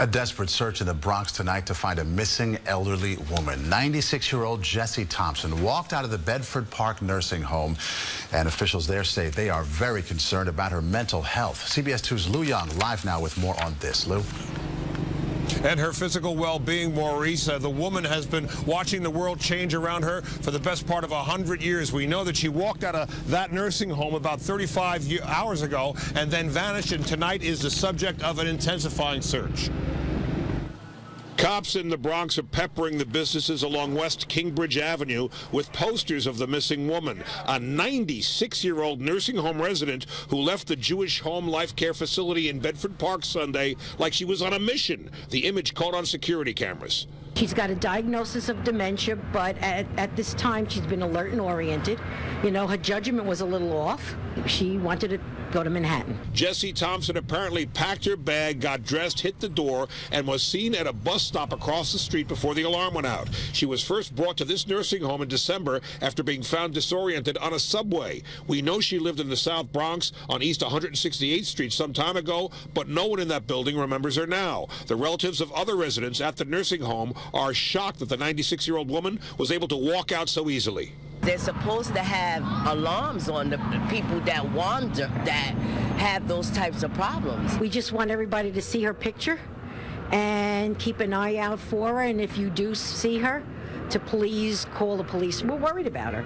A desperate search in the Bronx tonight to find a missing elderly woman. 96-year-old Jessie Thompson walked out of the Bedford Park nursing home, and officials there say they are very concerned about her mental health. CBS 2's Lou Young live now with more on this. Lou? And her physical well-being, Maurice. Uh, the woman has been watching the world change around her for the best part of 100 years. We know that she walked out of that nursing home about 35 hours ago and then vanished, and tonight is the subject of an intensifying search. Cops in the Bronx are peppering the businesses along West Kingsbridge Avenue with posters of the missing woman, a 96-year-old nursing home resident who left the Jewish Home Life Care Facility in Bedford Park Sunday like she was on a mission. The image caught on security cameras. She's got a diagnosis of dementia, but at, at, this time she's been alert and oriented. You know, her judgment was a little off. She wanted to go to Manhattan. Jessie Thompson apparently packed her bag, got dressed, hit the door, and was seen at a bus stop across the street before the alarm went out. She was first brought to this nursing home in December after being found disoriented on a subway. We know she lived in the South Bronx on East 168th Street some time ago, but no one in that building remembers her now. The relatives of other residents at the nursing home are shocked that the 96-year-old woman was able to walk out so easily. They're supposed to have alarms on the people that wander, that have those types of problems. We just want everybody to see her picture and keep an eye out for her. And if you do see her, to please call the police. We're worried about her.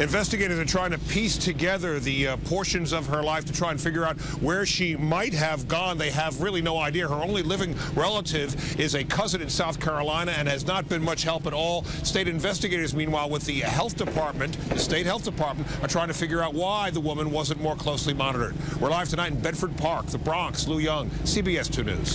Investigators are trying to piece together the uh, portions of her life to try and figure out where she might have gone. They have really no idea. Her only living relative is a cousin in South Carolina and has not been much help at all. State investigators, meanwhile, with the health department, the state health department, are trying to figure out why the woman wasn't more closely monitored. We're live tonight in Bedford Park, the Bronx. Lou Young, CBS 2 News.